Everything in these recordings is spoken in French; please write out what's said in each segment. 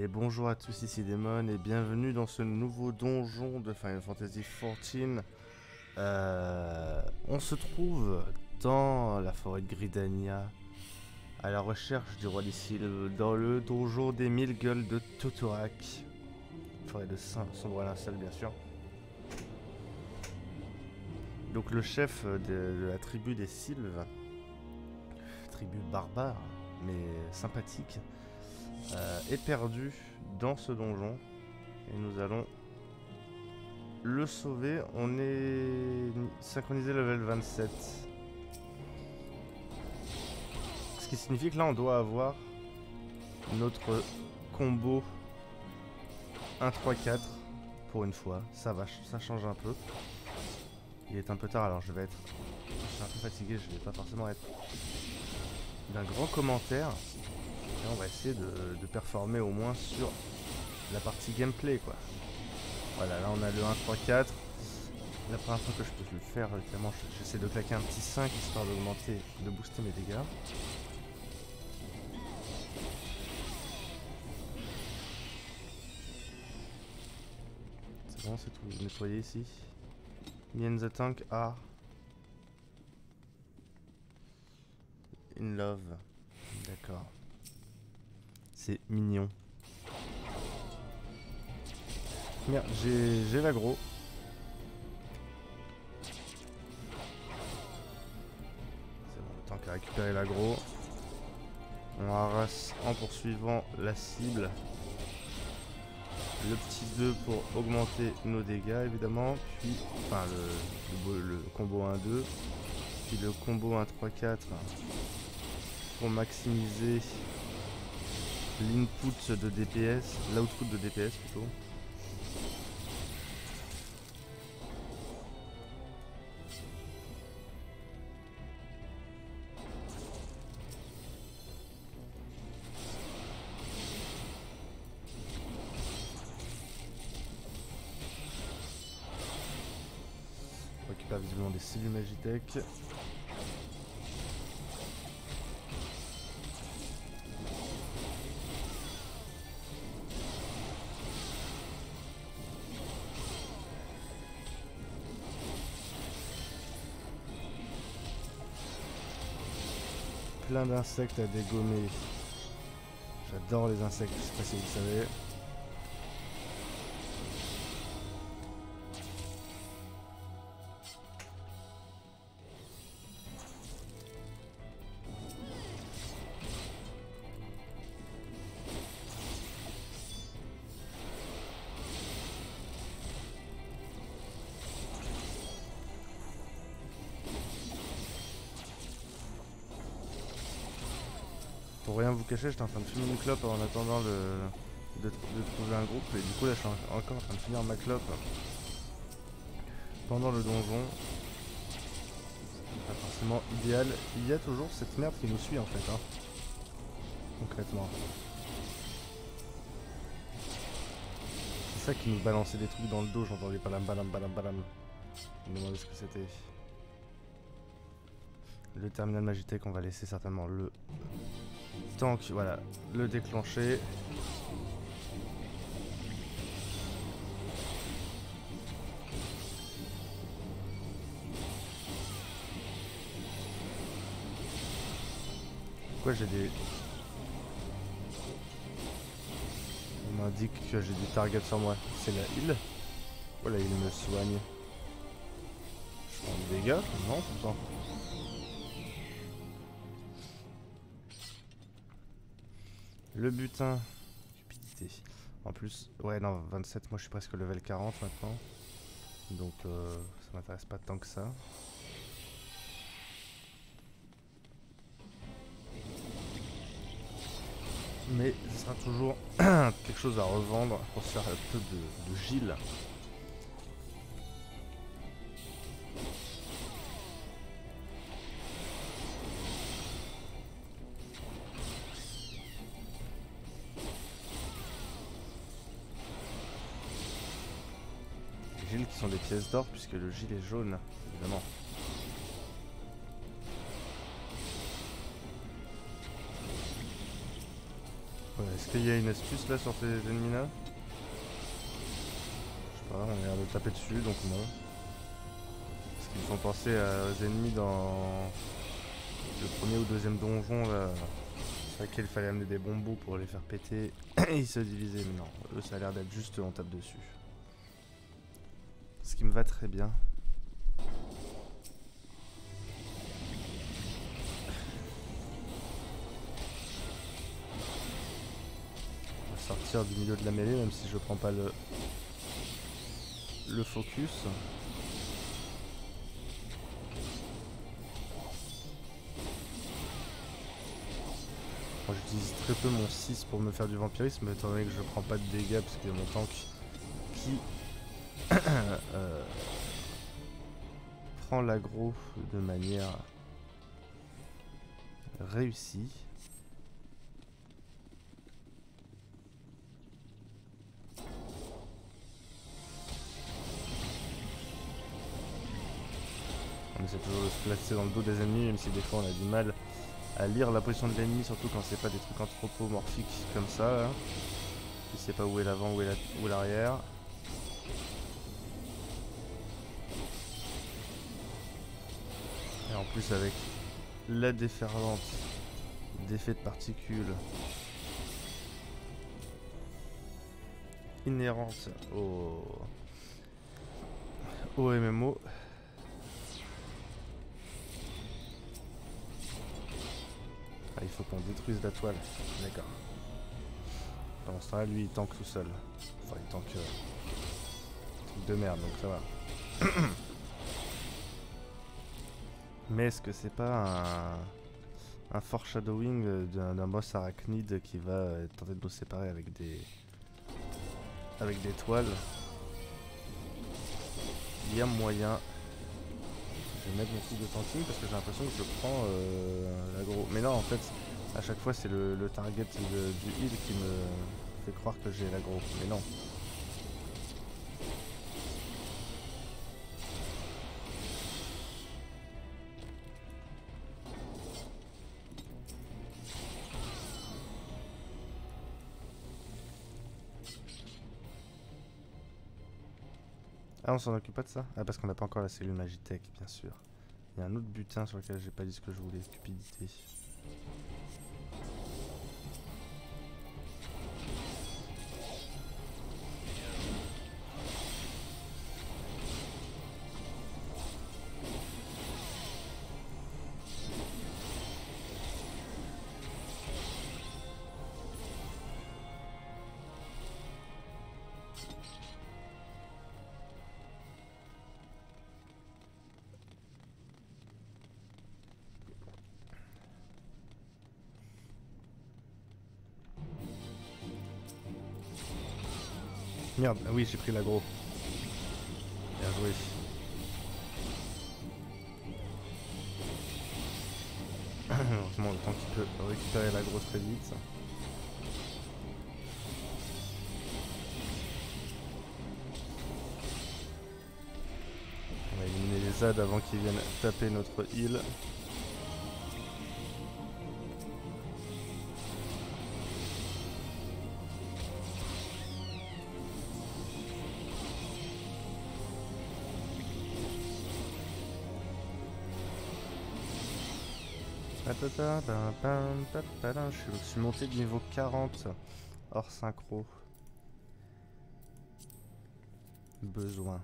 Et bonjour à tous, ici Demon et bienvenue dans ce nouveau donjon de Final Fantasy XIV. Euh, on se trouve dans la forêt de Gridania, à la recherche du roi des Sylves, dans le donjon des mille gueules de Totorak. Forêt de Saint sombre Lincel, bien sûr. Donc le chef de la tribu des Sylves, tribu barbare, mais sympathique, euh, est perdu dans ce donjon. Et nous allons le sauver. On est synchronisé level 27. Ce qui signifie que là on doit avoir notre combo 1-3-4 pour une fois. Ça va, ça change un peu. Il est un peu tard alors je vais être... Je suis un peu fatigué, je vais pas forcément être d'un grand commentaire. Et on va essayer de, performer au moins sur la partie gameplay quoi. Voilà, là on a le 1-3-4. La première fois que je peux le faire, évidemment, j'essaie de claquer un petit 5 histoire d'augmenter, de booster mes dégâts. C'est bon, c'est tout nettoyé ici. And the tank are in love. D'accord. C'est mignon. Merde, j'ai l'agro. C'est bon, temps qu'à récupérer l'agro. On harasse en poursuivant la cible. Le petit 2 pour augmenter nos dégâts évidemment. Puis, enfin le combo 1-2. Puis le combo 1-3-4 pour maximiser l'input de DPS, l'output de DPS plutôt. On récupère visiblement des cellules Magitech. D'insectes à dégommer. J'adore les insectes, je sais pas si vous savez. J'étais en train de fumer une clope en attendant de, trouver un groupe. Et du coup, là, je suis encore en train de finir ma clope pendant le donjon. Pas forcément idéal. Il y a toujours cette merde qui nous suit en fait. Hein. Concrètement. C'est ça qui nous balançait des trucs dans le dos. J'entendais balam balam balam balam. Je me demandais ce que c'était. Le terminal Magitech, on va laisser certainement le tank, voilà, le déclencher. Pourquoi j'ai des... On m'indique que j'ai des targets sur moi. C'est la île. Voilà, il me soigne. Je prends des dégâts Non, pourtant. Le butin. Cupidité. En plus, ouais, non, 27, moi je suis presque level 40 maintenant. Donc euh, ça m'intéresse pas tant que ça. Mais ce sera toujours quelque chose à revendre pour se faire un peu de, de. D'or puisque le gilet jaune, évidemment. Ouais, Est-ce qu'il y a une astuce là sur ces ennemis là Je sais pas, on a l'air de taper dessus donc non. Parce qu'ils font penser aux ennemis dans le premier ou deuxième donjon là. Sur lequel il fallait amener des bonbons pour les faire péter et ils se divisaient. Mais non, eux ça a l'air d'être juste on tape dessus. Ce qui me va très bien. On va sortir du milieu de la mêlée même si je prends pas le le focus. J'utilise très peu mon 6 pour me faire du vampirisme étant donné que je prends pas de dégâts parce a mon tank qui euh, prend l'aggro de manière réussie. On essaie toujours de se placer dans le dos des ennemis, même si des fois on a du mal à lire la position de l'ennemi, surtout quand c'est pas des trucs anthropomorphiques comme ça. Là. Il sait pas où est l'avant, où est l'arrière. Plus avec la déferlante d'effets de particules inhérente au, au MMO. Ah, il faut qu'on détruise la toile. D'accord. Pendant ce temps-là, lui, il tank tout seul. Enfin, il tank... euh, truc de merde, donc ça va. Mais est-ce que c'est pas un, un foreshadowing d'un boss arachnide qui va euh, tenter de nous séparer avec des avec des toiles? Il y a moyen. Je vais mettre mon truc de tanking parce que j'ai l'impression que je prends euh, l'aggro. Mais non, en fait, à chaque fois, c'est le, target du heal qui me fait croire que j'ai l'aggro. Mais non. Ah, on s'en occupe pas de ça? Ah, parce qu'on n'a pas encore la cellule Magitech, bien sûr. Il y a un autre butin sur lequel j'ai pas dit ce que je voulais, cupidité. Merde, ah oui, j'ai pris l'aggro. Bien joué. Heureusement, le temps qu'il peut récupérer l'aggro très vite. On va éliminer les ZAD avant qu'ils viennent taper notre heal. Je suis- je suis monté de niveau 40 hors synchro. Besoin.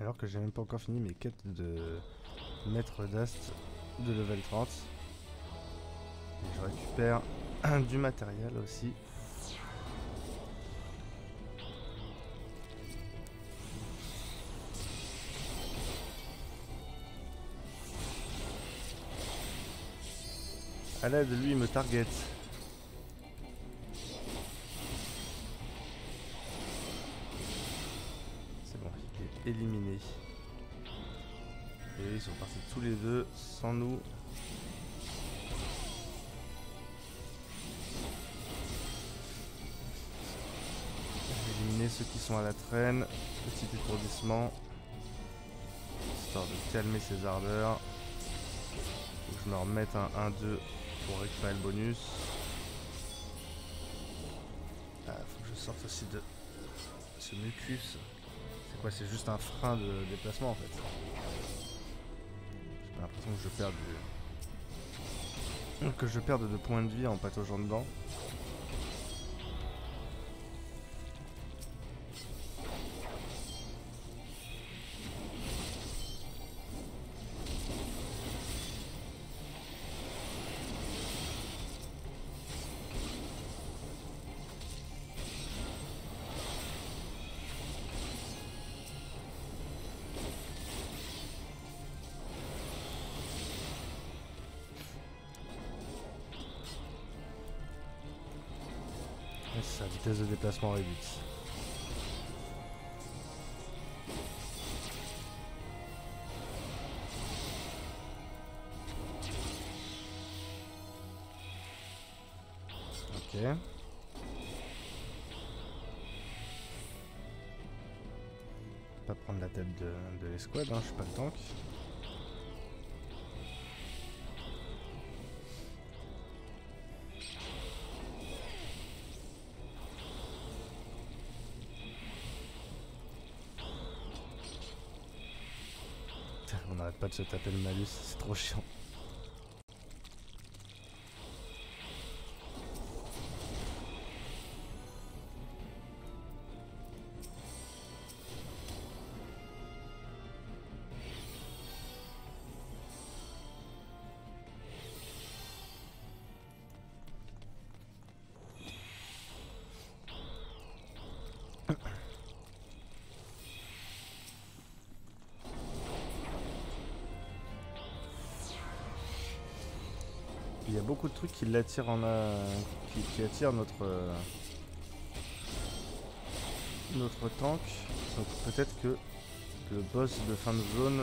Alors que j'ai même pas encore fini mes quêtes de maître d'ast de level 30. Et je récupère du matériel aussi. À l'aide, lui, il me target. C'est bon, il est éliminé. Et ils sont partis tous les deux sans nous. Éliminer ceux qui sont à la traîne. Petit étourdissement. Histoire de calmer ses ardeurs. Je me remette un 1-2 pour récupérer le bonus. Ah, faut que je sorte aussi de ce mucus. C'est quoi C'est juste un frein de déplacement en fait. J'ai l'impression que je perds du... que je perde de points de vie en pataugeant dedans. Sa vitesse de déplacement réduite. Ok. Pas prendre la tête de, de l'escouade, hein, je suis pas le tank. De se taper le malus, c'est trop chiant. Il y a beaucoup de trucs qui l'attirent en qui, qui attirent notre euh, notre tank. Donc peut-être que le boss de fin de zone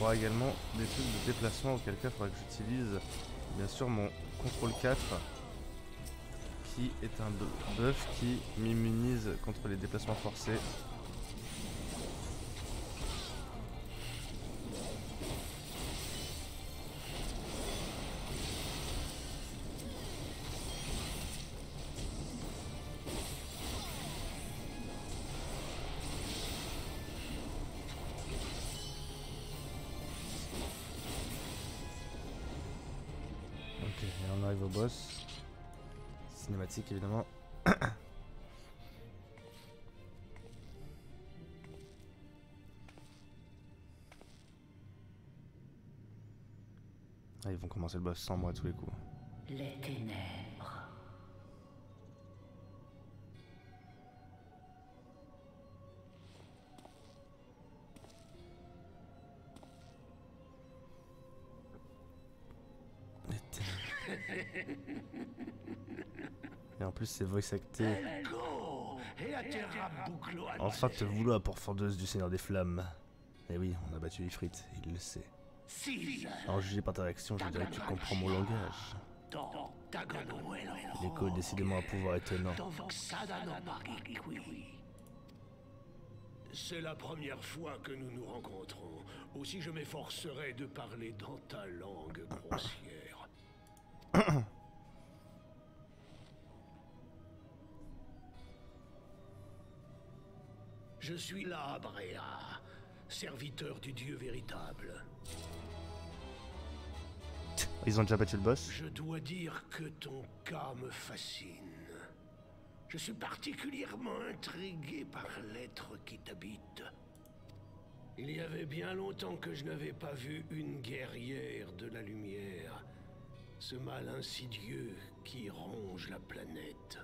aura également des trucs de déplacement auquel cas il faudra que j'utilise bien sûr mon contrôle 4 qui est un buff qui m'immunise contre les déplacements forcés arrive au boss. Cinématique évidemment. ah, ils vont commencer le boss sans moi à tous les coups. Les ténèbres. Et en plus, c'est voice acté. Enfin te vouloir pour fondeuse du Seigneur des Flammes. Eh oui, on a battu Ifrit, il le sait. En juger par ta réaction, je dirais que tu comprends mon langage. L'écho est décidément un pouvoir étonnant. C'est la première fois que nous nous rencontrons. Aussi je m'efforcerai de parler dans ta langue grossière. Je suis là, Bréa, serviteur du Dieu véritable. Ils ont déjà battu le boss Je dois dire que ton cas me fascine. Je suis particulièrement intrigué par l'être qui t'habite. Il y avait bien longtemps que je n'avais pas vu une guerrière de la lumière. Ce mal insidieux qui ronge la planète.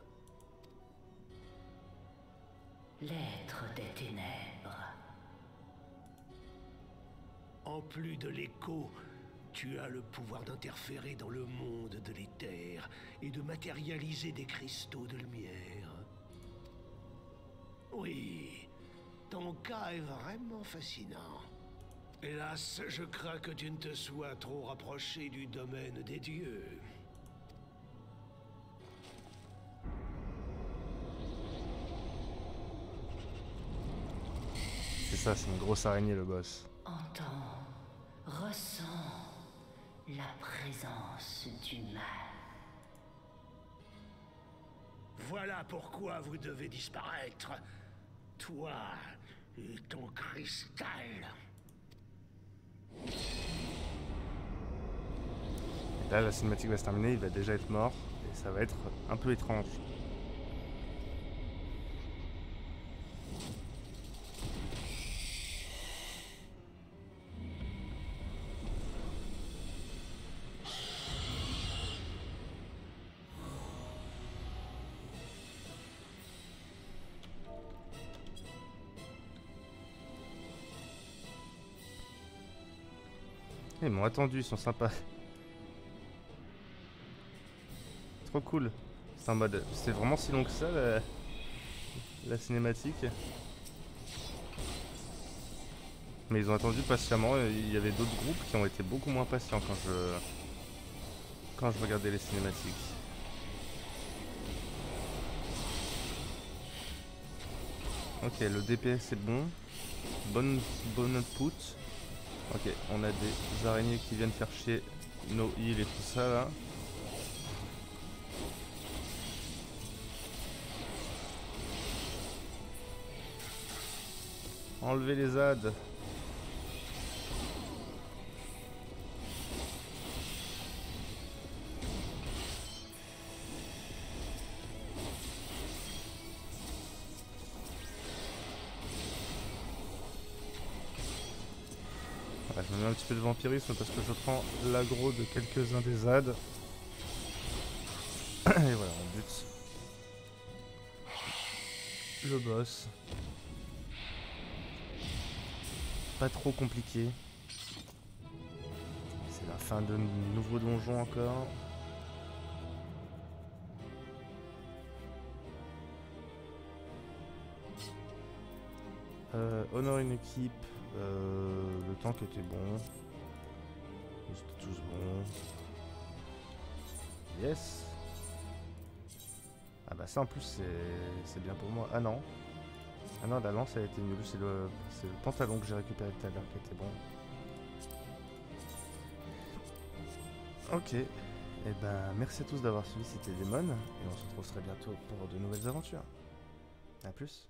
L'être des ténèbres. En plus de l'écho, tu as le pouvoir d'interférer dans le monde de l'éther et de matérialiser des cristaux de lumière. Oui, ton cas est vraiment fascinant. Hélas, je crains que tu ne te sois trop rapproché du domaine des dieux. C'est ça, c'est une grosse araignée le boss. Entends, ressens, la présence du mal. Voilà pourquoi vous devez disparaître. Toi et ton cristal. Là, la cinématique va se terminer, il va déjà être mort, et ça va être un peu étrange. Ils m'ont attendu, ils sont sympas. Trop cool. C'est en mode. C'est vraiment si long que ça la, cinématique. Mais ils ont attendu patiemment. Il y avait d'autres groupes qui ont été beaucoup moins patients quand je quand je regardais les cinématiques. Ok, le DPS est bon. Bonne, bonne output. Ok, on a des araignées qui viennent faire chier nos heals et tout ça là. Enlever les ZAD. Je me mets un petit peu de vampirisme parce que je prends l'aggro de quelques-uns des ZAD. Et voilà, on bute le boss. Pas trop compliqué. C'est la fin de nouveau donjon encore. Euh, honore une équipe. Euh, le tank était bon. C'était tous bon. Yes. Ah bah ça en plus c'est bien pour moi. Ah non. Ah non la lance elle été nulle. C'est le, le pantalon que j'ai récupéré tout à l'heure qui était bon. Ok. Et eh ben merci à tous d'avoir suivi, c'était Demon. Et on se retrouve très bientôt pour de nouvelles aventures. A plus.